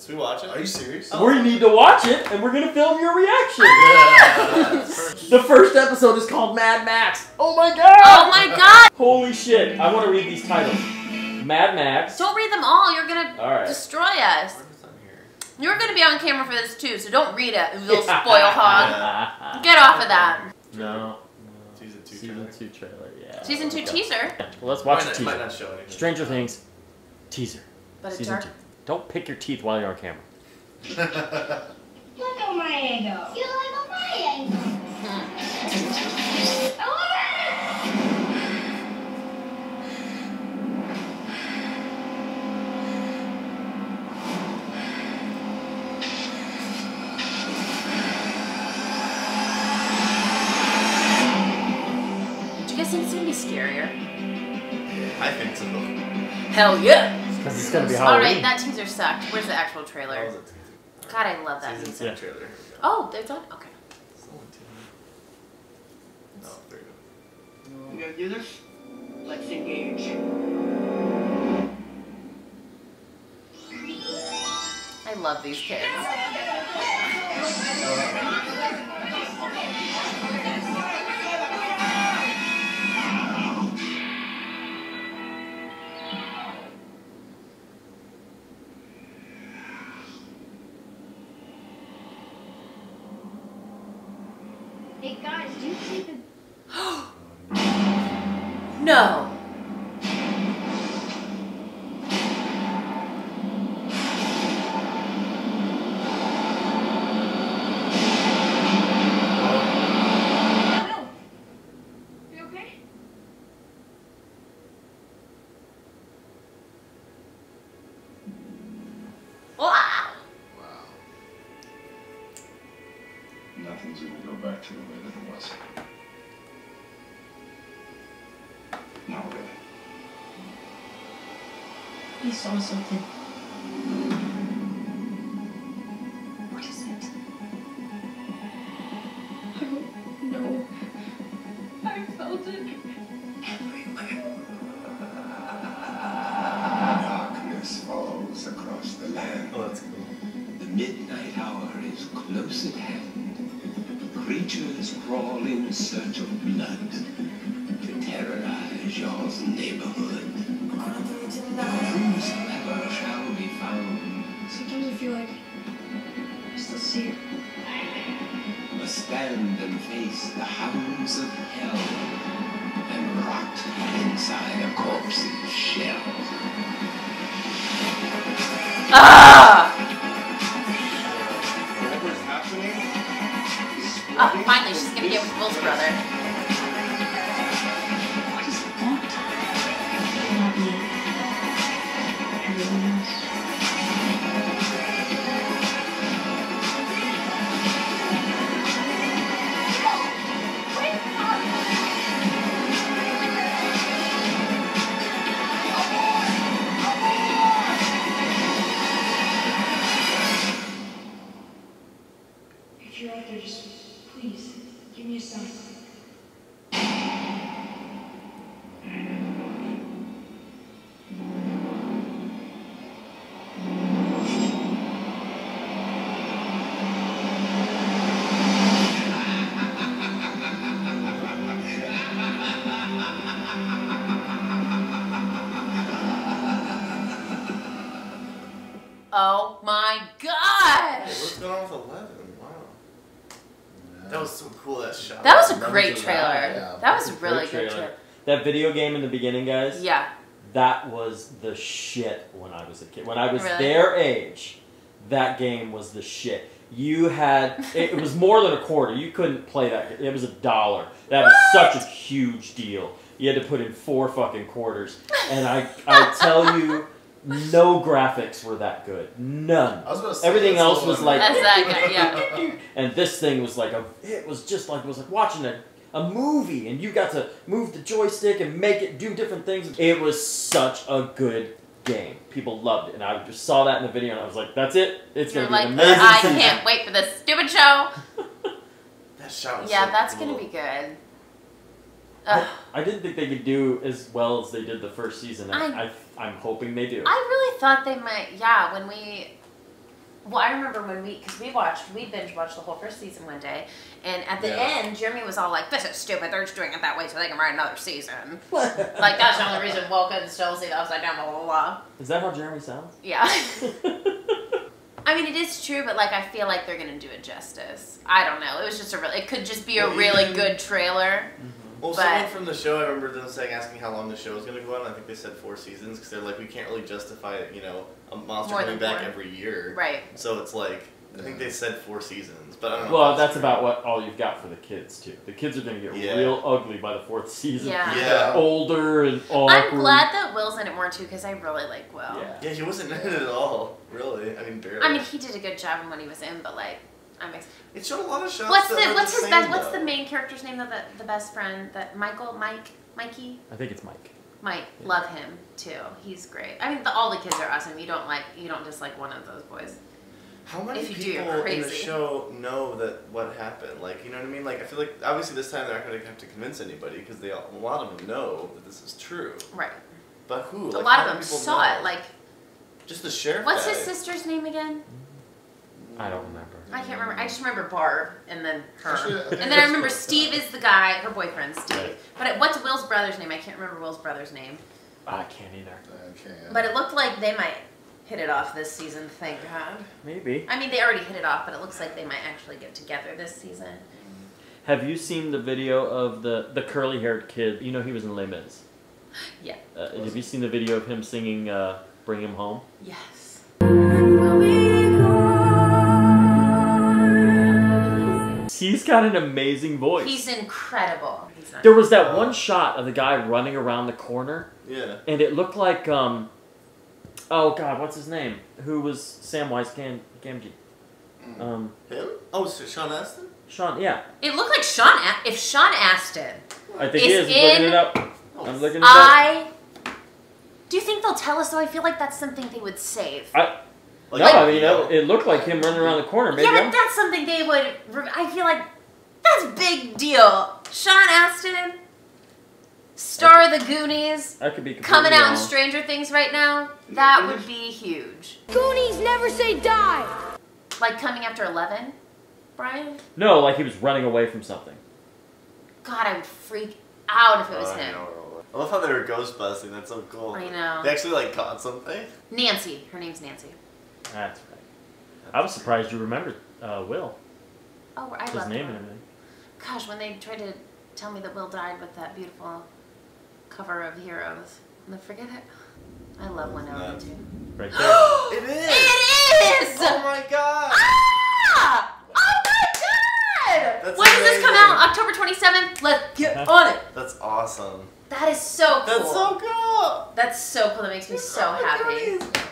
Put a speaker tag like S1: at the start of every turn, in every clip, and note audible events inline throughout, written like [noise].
S1: No,
S2: Let's we watch it.
S3: Are you serious?
S4: We need to watch it, and we're gonna film your reaction.
S2: Yeah. [laughs]
S4: The first episode is called Mad Max. Oh my god!
S1: Oh my god!
S4: Holy shit! I want to read these titles. Mad Max.
S1: Don't read them all. You're gonna
S4: All right.
S1: destroy us.
S2: What is on here?
S1: You're gonna be on camera for this too, so don't read it, you little [laughs] spoil hog. [laughs] Get off of that.
S4: No.
S2: Season two
S4: Season
S2: trailer.
S4: two trailer. Yeah.
S1: Season two
S4: Okay.
S1: teaser,
S4: Well, let's watch
S2: might
S4: the
S2: might
S4: teaser.
S2: not show anything.
S4: Stranger Things teaser.
S1: but it's
S4: Season
S1: dark.
S4: two. Don't pick your teeth while you're on camera.
S5: Look at my ego. You like my ego. I love it.
S1: Do you guys think it's gonna be scarier?
S2: I think so.
S1: Hell yeah!
S4: Because it's gonna be Halloween.
S1: Alright, that teaser sucked. Where's the actual trailer?
S2: was.
S1: God, I love that
S2: Season
S1: teaser.
S2: two
S4: Yeah.
S2: trailer. Here we go.
S1: Oh, there's one? Okay.
S2: It's only two. No, there you go.
S6: You gonna do this? Let's engage.
S1: I love these kids.
S5: Hey guys, do you see the [gasps]
S1: No!
S5: He saw something. What is it? I don't know. I felt it everywhere.
S7: Darkness falls across the land.
S2: Oh, that's cool.
S7: The midnight hour is close at hand. Creatures crawl in search of found
S5: Sometimes I feel like I still see it.
S7: must stand and face the hounds of hell and rot inside a corpse's shell.
S1: Ah!
S5: There, just please give me a sign.
S2: Shot.
S1: That was a
S2: Remember
S1: great
S2: that?
S1: trailer.
S2: Yeah.
S1: That was a
S4: Great
S1: really good
S4: trailer.
S1: trailer.
S4: That video game in the beginning, guys.
S1: Yeah.
S4: That was the shit when I was a kid. When I was
S1: Really?
S4: their age, that game was the shit. You had it was more than a quarter. You couldn't play that. It was a dollar. That was such a huge deal. You had to put in four fucking quarters, and I I tell you, no graphics were that good. None.
S2: I was say,
S4: Everything else was like-
S1: That's that guy, yeah. [laughs]
S4: And this thing was like a. It was just like it was like watching a. A movie, and you got to move the joystick and make it do different things. It was such a good game. People loved it, and I just saw that in the video, and I was like, "That's it. It's
S1: You're
S4: gonna be
S1: like,
S4: an amazing
S1: I
S4: season."
S1: can't wait for this stupid show. [laughs]
S2: That show.
S1: Yeah,
S2: so
S1: that's
S2: cool.
S1: gonna be good.
S4: I didn't think they could do as well as they did the first season. I,
S1: I-
S4: I'm hoping they do.
S1: I really thought they might. Yeah, when we. Well, I remember when we, because we watched, we binge watched the whole first season one day, and at the
S2: Yeah.
S1: end, Jeremy was all like, "This is stupid. They're just doing it that way so they can write another season." [laughs] like that's the only reason couldn't still see the upside down. Blah blah blah.
S4: Is that how Jeremy sounds?
S1: Yeah. [laughs] I mean, it is true, but like I feel like they're gonna do it justice. I don't know. It was just a real. It could just be a really good trailer. Mm-hmm.
S2: Well,
S1: But-
S2: someone from the show, I remember them saying, asking how long the show was going to go on. I think they said four seasons because they're like, we can't really justify, you know, a monster coming back
S1: four.
S2: every year.
S1: Right.
S2: So it's like, I think they said four seasons, but I don't know.
S4: Well,
S2: if
S4: that's
S2: true.
S4: about what all you've got for the kids too. The kids are going to get
S2: Yeah.
S4: real ugly by the fourth season.
S1: Yeah.
S2: Yeah.
S4: Older and awkward.
S1: I'm glad that Will's in it more too because I really like Will.
S4: Yeah.
S2: Yeah, he wasn't in it at all, really. I mean, barely.
S1: I mean, he did a good job in what he was in, but like, I'm. Ex-
S2: it showed a lot of shots.
S1: what's
S2: that
S1: the
S2: were
S1: What's his
S2: same,
S1: best? What's the main character's name? Of the the best friend that Michael, Mike, Mikey,
S4: I think it's Mike.
S1: Mike.
S4: Yeah.
S1: Love him too. He's great. I mean, the, all the kids are awesome. You don't like you don't dislike one of those boys.
S2: How many
S1: If you do, you're
S2: people in the show know that what happened? Like, you know what I mean? Like, I feel like obviously this time they're not going to have to convince anybody because they all, a lot of them know that this is true.
S1: Right.
S2: But who?
S1: a lot of them saw
S2: know?
S1: it. Like,
S2: just the sheriff.
S1: what's
S2: guy.
S1: his sister's name again?
S4: I don't remember.
S1: I can't remember. I just remember Barb and then her.
S3: Actually, I
S1: and then I remember Steve is the guy, her boyfriend, Steve.
S4: Right.
S1: But what's Will's brother's name? I can't remember Will's brother's name.
S4: I can't either.
S3: Okay.
S1: But it looked like they might hit it off this season, thank God.
S4: Maybe.
S1: I mean, they already hit it off, but it looks like they might actually get together this season.
S4: Have you seen the video of the the curly haired kid? You know he was in Les Mis. [gasps]
S1: Yeah.
S4: Uh, have you seen the video of him singing uh, "Bring Him Home"?
S1: Yes.
S4: He's got an amazing voice.
S1: He's incredible. He's not.
S4: there was that one shot of the guy running around the corner,
S2: Yeah.
S4: and it looked like um, oh god, what's his name? Who was Samwise Gam- Gamgee? Um,
S2: Him? Oh, it's Sean Astin?
S4: Sean. Yeah,
S1: It looked like Sean. A- if Sean Astin,
S4: I think he
S1: Is
S4: is. I'm looking it up. I'm looking it up.
S1: I. Do you think they'll tell us? Though I feel like that's something they would save.
S4: I,
S2: Like,
S4: no, I mean
S2: no.
S4: it, it looked like him running around the corner. Maybe
S1: yeah, but
S4: I'm-
S1: that's something they would. re- I feel like that's big deal. Sean Astin, star of the Goonies,
S4: I could be
S1: coming out in. Stranger Things right now. That would be huge.
S5: Goonies never say die.
S1: Like coming after Eleven, Brian.
S4: No, like he was running away from something.
S1: God, I would freak out if it was
S2: Oh, I
S1: him.
S2: know. I love how they were ghost busting. That's so cool.
S1: I know.
S2: They actually like caught something.
S1: Nancy. Her name's Nancy.
S4: That's right. I was surprised you remembered uh, Will,
S1: Oh, I
S4: his
S1: love
S4: name
S1: her.
S4: and everything.
S1: Gosh, when they tried to tell me that Will died with that beautiful cover of Heroes, and they forget it. I love Winona
S2: nuts.
S1: too.
S4: Right [gasps] there.
S2: It is!
S1: It is!
S2: Oh my god!
S1: Ah! Oh my god!
S2: That's
S1: when does this come out? October 27th? Let's get on it.
S2: That's awesome.
S1: That is so cool.
S2: That's so cool!
S1: That's so cool. That makes me so
S2: Oh my
S1: happy.
S2: goodies.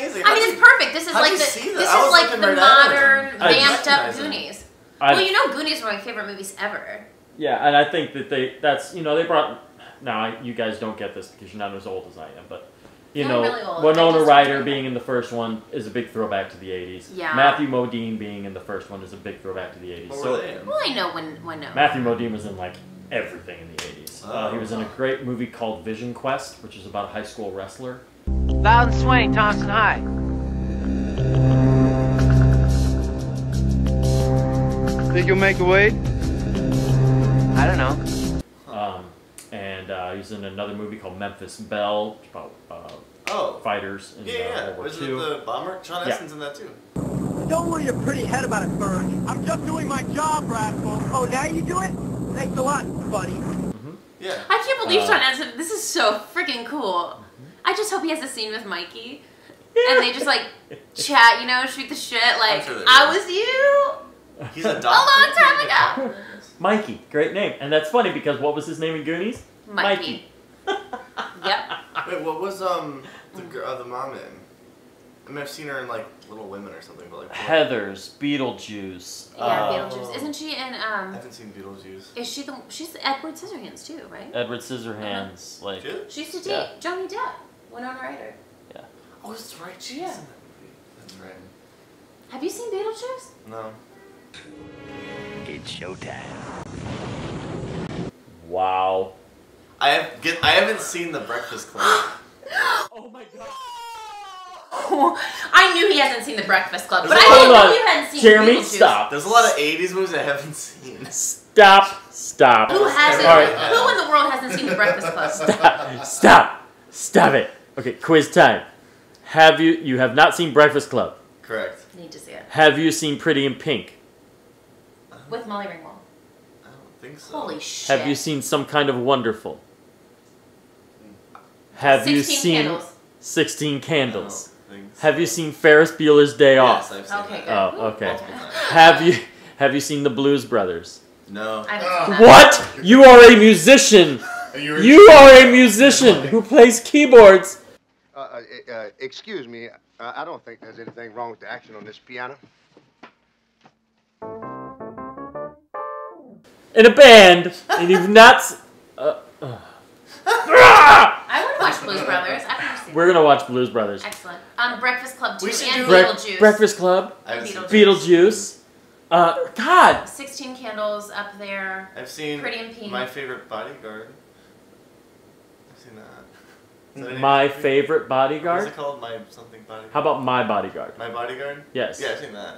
S2: That's amazing.
S1: I mean,
S2: How'd
S1: it's perfect. This is like the this
S2: I
S1: is like the modern
S2: him.
S1: Vamped up. Goonies.
S4: I,
S1: well, you know, Goonies were my favorite movies ever.
S4: yeah, and I think that they that's you know they brought. Now I, you guys don't get this because you're not as old as I am, but you
S1: I'm
S4: know
S1: really old. I
S4: Winona Ryder being in the first one is a big throwback to the '80s.
S1: Yeah.
S4: Matthew Modine being in the first one is a big throwback to the '80s.
S2: What
S4: so
S2: were?
S1: Well, I know when when no.
S4: Matthew Modine was in like everything in the '80s. uh, he
S2: Oh.
S4: was in a great movie called Vision Quest, which is about a high school wrestler.
S6: Louden Swain, Thompson High.
S8: Think you'll make a wait?
S6: I don't know.
S4: Um, and uh, he was in another movie called Memphis Belle, which about uh,
S2: Oh.
S4: fighters in
S2: Yeah,
S4: uh,
S2: yeah.
S4: World War
S2: Was it the bomber? Sean
S4: Yeah.
S2: Astin's in that too.
S8: Don't worry your pretty head about it, Burge. I'm just doing my job, Rascal. Oh, now you do it? Thanks a lot, buddy.
S2: Yeah.
S1: I can't believe
S4: Uh,
S1: Sean Astin. This is so freaking cool. I just hope he has a scene with Mikey, and they just like [laughs] chat, you know, shoot the shit. Like
S2: sure
S1: I was you.
S2: He's a [laughs] doctor.
S1: A long time ago.
S4: Mikey, great name, and that's funny because what was his name in Goonies?
S1: Mikey. Yep. [laughs]
S2: Wait, what was um the girl, uh, the mom in? I mean, I've seen her in like Little Women or something, but like. what-
S4: Heather's, Beetlejuice.
S1: Yeah,
S4: uh,
S1: Beetlejuice. Isn't she in? Um, I
S2: haven't seen Beetlejuice.
S1: is she the? She's Edward Scissorhands too, right?
S4: Edward Scissorhands, like
S2: Shit.
S1: She used to date
S4: Yeah.
S1: Johnny Depp, Winona Ryder. Yeah.
S2: Oh, that's right. She's
S1: Yeah.
S2: in that movie. That's right.
S1: Have you seen Beetlejuice?
S2: No.
S8: It's showtime.
S4: Wow.
S2: I have get. I haven't seen The Breakfast Club. [gasps]
S4: Oh my god. [laughs]
S1: I knew he hasn't seen The Breakfast Club, but I
S4: Hold
S1: didn't know you hadn't seen
S4: Jeremy,
S1: Beetlejuice.
S4: stop.
S2: There's a lot of '80s movies I haven't seen.
S4: Stop. Stop.
S1: Who hasn't?
S4: All right.
S1: Who in the world hasn't seen The Breakfast Club?
S4: Stop. Stop. Stop it. Okay, quiz time. Have you you have not seen Breakfast Club?
S2: Correct.
S1: Need to see it
S4: Have you seen Pretty in Pink? Uh-huh.
S1: with Molly Ringwald.
S2: I don't think so.
S1: Holy shit!
S4: Have you seen Some Kind of Wonderful? Hmm. Have you seen
S1: Candles.
S4: 16
S2: I don't
S4: Candles?
S2: think so.
S4: Have you seen Ferris Bueller's Day
S2: Yes,
S4: Off?
S2: I've seen
S1: Okay,
S2: that.
S1: good.
S4: Oh, okay.
S2: Multiple times.
S4: Have you have you seen The Blues Brothers?
S2: No.
S1: I haven't seen ah. that.
S4: What? You are a musician. [laughs] You are a [laughs] musician who plays keyboards.
S9: Uh, uh, uh, excuse me. Uh, I don't think there's anything wrong with the action on this piano.
S4: In a band, and you've not. s- Uh, uh.
S1: I would watch Blues Brothers. I've never seen.
S4: We're gonna watch Blues Brothers.
S1: Excellent. Um, Breakfast Club 2
S2: We should
S1: and
S2: do-
S4: Bre-
S1: Beetlejuice.
S4: Breakfast Club,
S2: I
S1: Beetlejuice.
S4: Beetlejuice. Uh, God,
S1: 16 Candles up there.
S2: I've seen
S1: Pretty in Pink.
S2: My Favorite Bodyguard. I've seen that. Is that any-
S4: my favorite
S2: What's it
S4: bodyguard.
S2: called? My something bodyguard.
S4: How about my bodyguard?
S2: My Bodyguard?
S4: Yes.
S2: Yeah, I've seen that.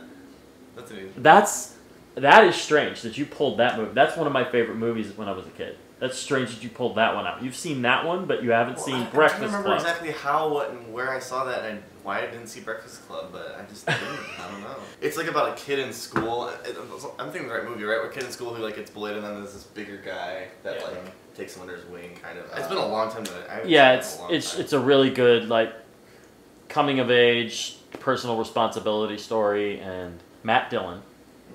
S2: That's easy.
S4: That's that is strange that you pulled that movie. That's one of my favorite movies when I was a kid. That's strange that you pulled that one out. You've seen that one, but you haven't
S2: Well,
S4: seen
S2: I, I
S4: Breakfast
S2: don't remember
S4: Club.
S2: exactly how, what, and where I saw that, and why I didn't see Breakfast Club, but I just didn't. I don't know. [laughs] It's like about a kid in school. I'm thinking the right movie, right? Where a kid in school who like gets bullied, and then there's this bigger guy that
S4: Yeah.
S2: like takes him under his wing, kind of. It's been a long time that I. haven't
S4: Yeah, it's
S2: a long
S4: it's
S2: time.
S4: it's a really good like coming of age, personal responsibility story, and Matt Dillon.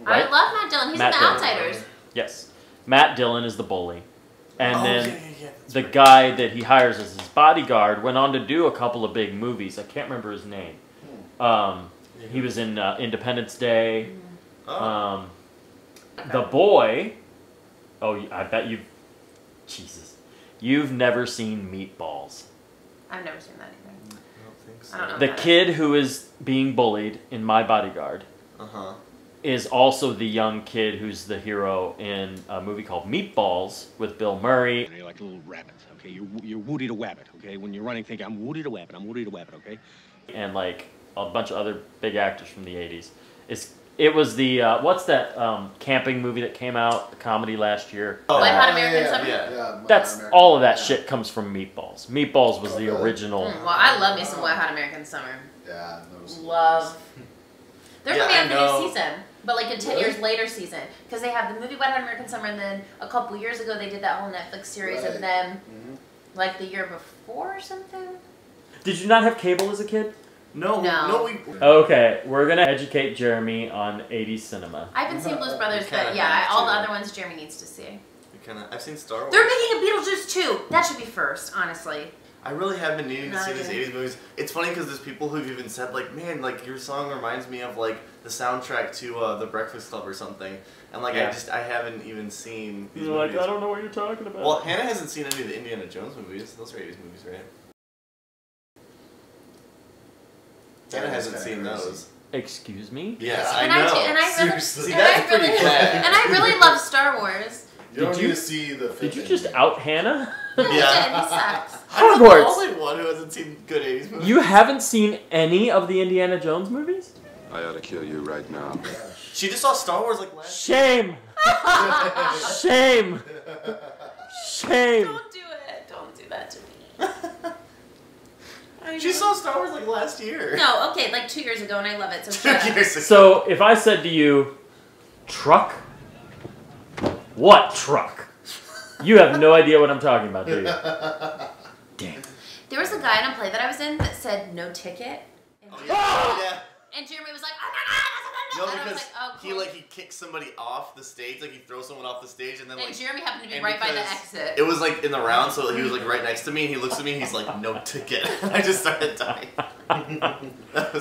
S1: I love Matt Dillon. He's
S4: Matt
S1: in The
S4: Dillon.
S1: Outsiders.
S4: Yes, Matt Dillon is the bully, and
S2: Oh,
S4: then
S2: yeah, yeah, yeah,
S4: the
S2: right.
S4: guy that he hires as his bodyguard went on to do a couple of big movies. I can't remember his name. Um, he was in uh, Independence Day.
S2: Oh.
S4: Um, the boy. Oh, I bet you. Jesus, you've never seen Meatballs.
S1: I've never seen that either.
S2: I don't think so.
S1: I don't know.
S4: The kid who is being bullied in My Bodyguard
S2: Uh huh.
S4: is also the young kid who's the hero in a movie called Meatballs with Bill Murray.
S10: You're like a little rabbit, okay? You're, you're Woody the Wabbit, okay? When you're running, think, I'm Woody the Wabbit, I'm Woody the Wabbit, okay?
S4: and like a bunch of other big actors from the 80s. It's it was the uh, what's that um, camping movie that came out the comedy last year?
S2: Oh,
S1: Wet Hot
S2: yeah,
S1: American
S2: yeah,
S1: Summer?
S2: Yeah.
S11: Yeah,
S4: That's
S11: American-
S4: all of that
S11: yeah.
S4: shit comes from Meatballs. Meatballs was the
S11: Okay.
S4: original.
S1: Mm, well, I love me some Wet Hot American Summer.
S11: Yeah, those.
S1: Love. They're
S2: Yeah,
S1: gonna be on the new season, but like a ten
S11: Really?
S1: years later season, because they have the movie Wet Hot American Summer, and then a couple years ago they did that whole Netflix series
S11: Right.
S1: of them,
S11: Mhm.
S1: like the year before or something.
S4: Did you not have cable as a kid?
S2: No,
S1: No.
S2: no, we.
S4: Okay, we're gonna educate Jeremy on 80s cinema.
S1: I haven't seen Blues Brothers, but yeah,
S2: have
S1: all the other ones Jeremy needs to see.
S2: we kinda, I've seen Star Wars.
S1: They're making a Beetlejuice too. That should be first, honestly.
S2: I really have been needing to see these 80s movies. It's funny because there's people who've even said, like, man, like, your song reminds me of, like, the soundtrack to uh, The Breakfast Club or something. And, like, I just, I haven't even seen these
S4: You're like. I don't know what you're talking about.
S2: Well, Hannah hasn't seen any of the Indiana Jones movies. Those are 80s movies, right?
S11: Yeah,
S2: Hannah hasn't seen
S11: crazy.
S2: those.
S4: Excuse me?
S2: Yes, I
S1: I
S2: know.
S1: do, and I really,
S2: Seriously,
S1: and
S2: that's
S1: I really,
S2: pretty bad. [laughs]
S1: and I really [laughs] love Star Wars.
S11: You don't
S4: Did
S11: need
S4: you-
S11: to see the.
S4: Did you just
S11: Indiana-
S4: out Hannah? [laughs]
S1: Yeah.
S2: Yeah.
S1: he sucks.
S2: I'm the only one who hasn't seen good 80s movies.
S4: You haven't seen any of the Indiana Jones movies?
S3: I ought to kill you right now.
S2: She just saw Star Wars, like, last
S4: Shame! Shame! Shame!
S1: Don't do it. Don't do that to me. I
S2: She saw Star Wars, like, last year.
S1: No, okay, like two years ago, and I love it. So
S2: Two
S1: shut up.
S2: years ago.
S4: So, if I said to you, truck? What truck? You have no idea what I'm talking about, do you? [laughs] Damn.
S1: There was a guy in a play that I was in that said no ticket, and,
S2: Oh, yeah. yeah.
S1: and Jeremy was like, "Oh my god!"
S2: No,
S1: and I was
S2: because
S1: like, "Oh,
S2: he like he kicks somebody off the stage, like he throws someone off the stage, and then
S1: and
S2: like
S1: Jeremy happened to be right by the exit.
S2: It was like in the round, so he was like right next to me. and He looks at me, and he's like, "No ticket." [laughs] I just started dying. [laughs]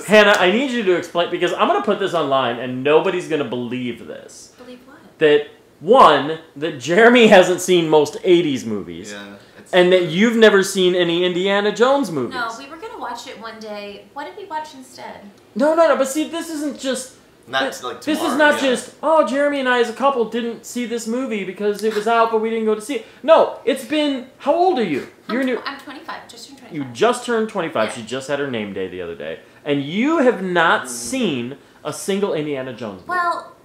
S4: Hannah, I need you to explain because I'm going to put this online and nobody's going to believe this.
S1: Believe what?
S4: That, one, that Jeremy hasn't seen most 80s movies,
S2: yeah,
S4: and that you've never seen any Indiana Jones movies.
S1: No, we were gonna watch it one day. What did we watch instead?
S4: No, no, no. But see, this isn't just
S2: Not
S4: Th-
S2: like
S4: this is not
S2: yeah.
S4: just oh Jeremy and I as a couple didn't see this movie because it was out but we didn't go to see it. No, it's been how old are you? You're
S1: I'm,
S4: in
S1: I'm 25. Just turned 25.
S4: you just turned 25.
S1: Yeah.
S4: She just had her name day the other day, and you have not seen a single Indiana Jones movie.
S1: Well,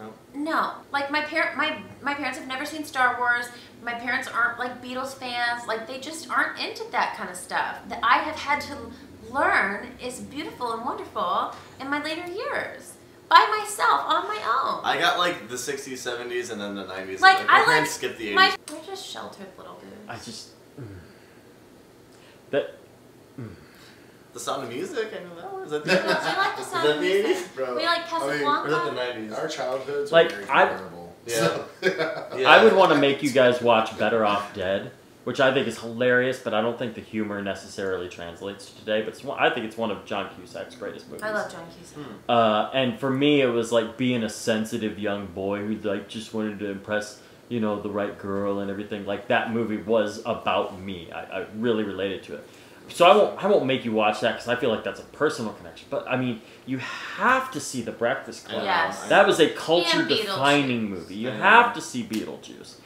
S2: No.
S1: no. Like my parent, my my parents have never seen Star Wars. My parents aren't like Beatles fans. Like they just aren't into that kind of stuff. That I have had to learn is beautiful and wonderful in my later years by myself on my own.
S2: I got like the 60s, 70s, and then the 90s.
S1: like
S2: my
S1: I
S2: parents
S1: like
S2: skipped the 80s.
S1: my. We're just sheltered little dudes.
S4: I just mm. that
S2: The Sound of Music, I know that one. [laughs] Is that the
S1: We like the sound
S2: that
S1: of
S2: the
S1: music.
S2: 80s?
S11: Bro,
S1: We like
S11: I mean,
S2: that the 90s?
S11: Our childhoods
S4: Like,
S11: are very
S4: I-
S11: comparable.
S2: Yeah. [laughs]
S11: So- [laughs]
S2: Yeah.
S4: I would want to make you guys watch Better Off Dead, which I think is hilarious, but I don't think the humor necessarily translates to today. But it's one, I think it's one of John Cusack's greatest movies.
S1: I love John Cusack.
S4: Uh, and for me, it was like being a sensitive young boy who like just wanted to impress, you know, the right girl and everything. Like that movie was about me. I, I really related to it. So I won't I won't make you watch that because I feel like that's a personal connection. But I mean, you have to see The Breakfast Club.
S1: Yes.
S4: That was a culture defining movie. You have to see Beetlejuice.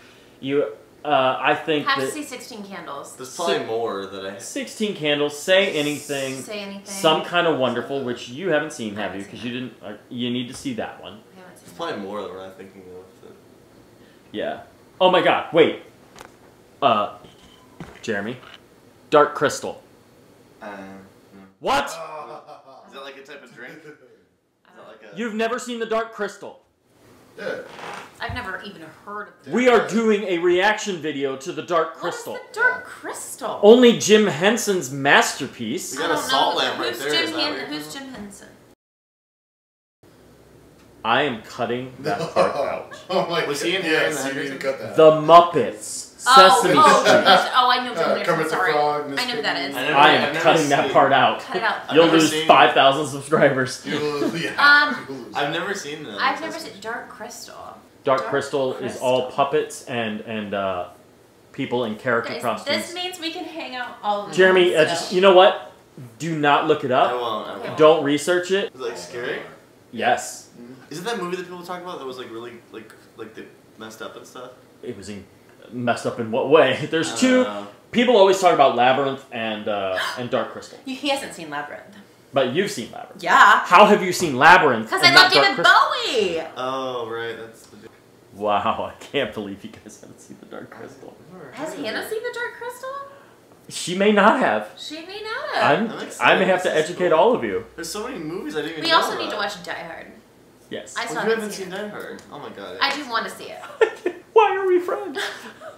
S4: You, uh, I think
S1: Have to see 16 Candles.
S2: There's probably more that I.
S4: Sixteen Candles, Say Anything,
S1: Say anything.
S4: Some Kind of Wonderful, which you haven't seen, have
S1: haven't
S4: you? Because you didn't. Uh, you need to see that one.
S1: I haven't seen
S2: There's probably more that we're not thinking of. That...
S4: Yeah. Oh my God! Wait. Uh, Jeremy, Dark Crystal.
S2: Uh, no.
S4: What? [laughs]
S2: Is that like a type of drink? [laughs] Is that like a.
S4: You've never seen the Dark Crystal?
S11: Yeah.
S1: I've never even heard of it.
S4: We are doing a reaction video to the Dark Crystal.
S1: What is the Dark Crystal?
S4: Only Jim Henson's masterpiece.
S2: We got
S1: I
S2: a
S1: don't
S2: salt
S1: know.
S2: lamp right
S1: Who's
S2: there,
S1: Jim
S2: is
S1: Hen- Who's Jim Henson?
S4: I am cutting that [laughs] part out.
S11: Oh my
S2: Was
S11: god.
S2: he in here
S11: yes,
S2: the
S11: you need to
S2: Henderson?
S11: cut that.
S4: The Muppets. Sesame
S1: oh, oh,
S4: Street.
S1: gosh. oh, I know Jim
S11: Uh,
S1: Henson.
S11: Kermit the
S1: Sorry,
S11: Frog,
S1: I know
S11: Mr.
S1: who that is.
S2: I, never,
S4: I am
S2: never
S4: cutting that part out.
S1: Cut it out.
S4: You'll lose 5,000 subscribers. [laughs]
S11: You'll- yeah,
S1: Um. [laughs]
S2: I've never seen that.
S1: I've never seen Dark Crystal.
S4: Dark,
S1: Dark
S4: Crystal, is all puppets and and uh, people in character
S1: Guys,
S4: costumes.
S1: this means we can hang out all the
S4: Jeremy, uh,
S1: time,
S4: just
S1: so-
S4: you know what? Do not look it
S2: I
S4: up.
S2: won't. I won't.
S4: Don't research it.
S2: Is it like scary?
S4: Yes,
S2: Is it that movie that people talk about that was like really like like they messed up and stuff?
S4: it was in, messed up in what way? [laughs] There's
S2: I
S4: two.
S2: know.
S4: People always talk about Labyrinth and uh, and Dark Crystal,
S1: He hasn't seen Labyrinth.
S4: but you've seen Labyrinth.
S1: Yeah.
S4: How have you seen Labyrinth?
S1: Because I love David
S4: Crystal?
S1: Bowie.
S2: Oh right, that's. The...
S4: Wow, I can't believe you guys haven't seen the Dark Crystal.
S1: Has Hannah seen the Dark Crystal?
S4: She may not have.
S1: She may not have.
S4: I'm,
S2: I'm.
S4: I may have to educate
S2: cool.
S4: all of you.
S2: There's so many movies I didn't even
S1: we
S2: know
S1: also need to watch Die Hard.
S4: Yes.
S1: I
S2: Oh,
S1: still
S2: you
S1: haven't
S2: haven't
S1: seen
S2: seen
S1: it.
S2: Die Hard? Oh my god.
S1: I do want to see it. [laughs]
S4: Why friends?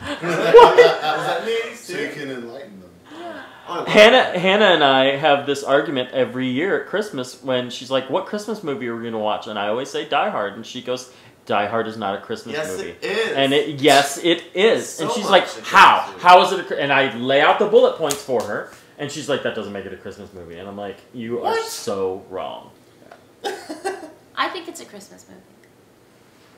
S2: Was that me?
S11: So you can enlighten them.
S4: Hannah,
S2: that.
S4: Hannah and I have this argument every year at Christmas when she's like, "What Christmas movie are we gonna watch?" And I always say Die Hard, and she goes, "Die Hard is not a Christmas
S2: Yes,
S4: movie."
S2: it is.
S4: And it, yes, it is.
S2: So
S4: and she's like, "How?
S2: movie."
S4: How is it?" A, and I lay out the bullet points for her, and she's like, "That doesn't make it a Christmas movie." And I'm like, "You are so wrong."
S1: I think it's a Christmas movie.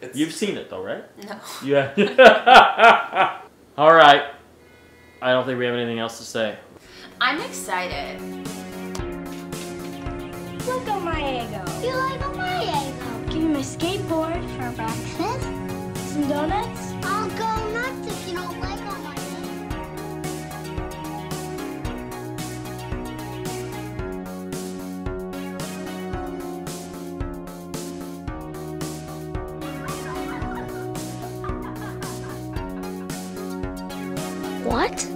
S2: It's-
S4: You've seen it though, right?
S1: No.
S4: Yeah. [laughs] All right. I don't think we have anything else to say.
S1: I'm excited.
S5: Look at my ego. You like my ego? Give me my skateboard for breakfast. Some donuts. What?